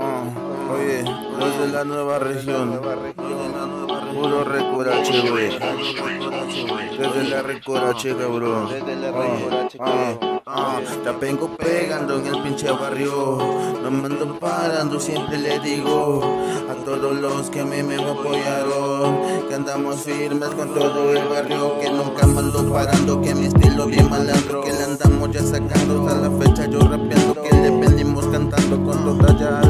Ah, oye, los de la nueva región. Puro recurache, güey. Desde la recurache, cabrón. Ah, ah, ya vengo pegando en el pinche barrio. No me ando parando, siempre le digo a todos los que a mí me apoyaron. Que andamos firmes con todo el barrio. Que nunca me ando parando. Que mi estilo bien malandro. Que le andamos ya sacando. A la fecha yo rapeando. Que le venimos cantando con toda ya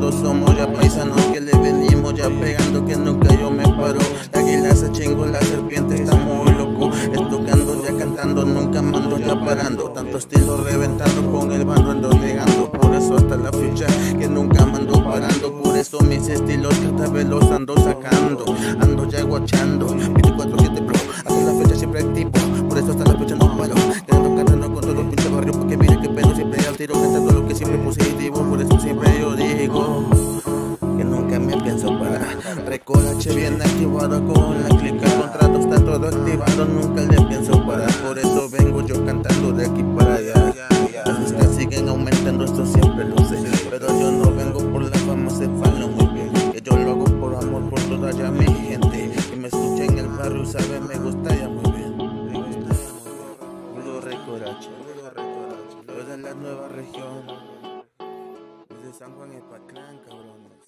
Todos somos ya paisanos. Que le venimos ya pegando. Que nunca yo me paro. La águila se chingo, la serpiente está muy loco. Estocando ya cantando. Nunca mando ya parando. Tanto estilo reventando con el bando ando llegando. Por eso hasta la fecha que nunca mando parando. Por eso mis estilos cada vez los ando sacando. Ando ya guachando. 24-7 pro. Hasta la fecha siempre activo. Por eso hasta la fecha no paro. Quedando cantando con Recolache bien activado con la clica. Contrato está todo activado, nunca le pienso parar. Por eso vengo yo cantando de aquí para allá. Las vistas siguen aumentando, esto siempre lo sé. Pero yo no vengo por la fama, se falo muy bien. Que yo lo hago por amor, por toda ya mi gente. Que me escucha en el barrio, sabe, me gusta ya muy bien. Nueva región. Los de San Juan Epaclán, cabrón.